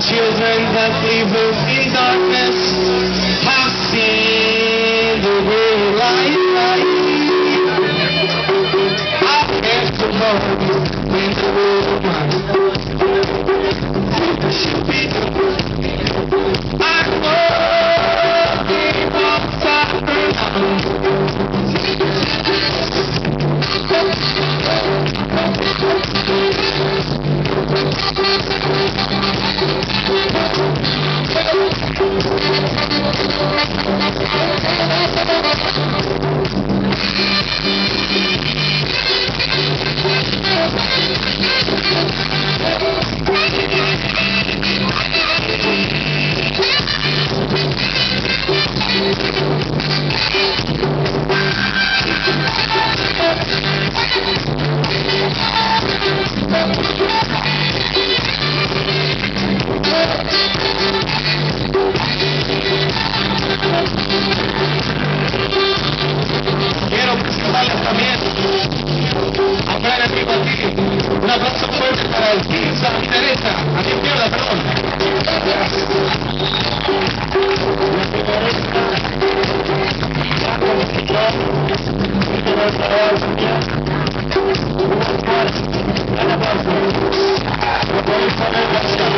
children that live in darkness have seen the great light. Our hands above in the world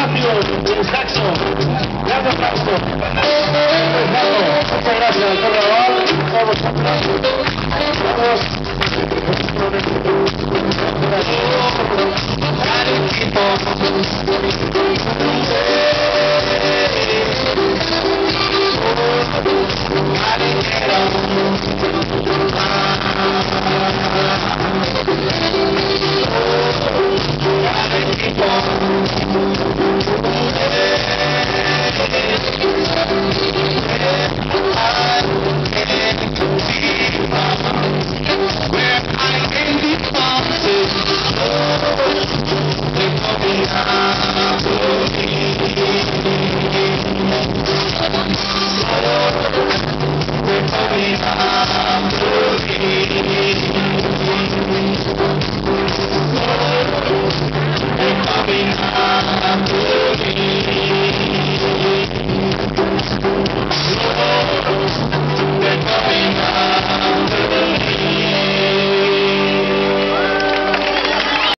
rápido, un saxo. Muchas gracias, doctor Raval. Vamos, vamos.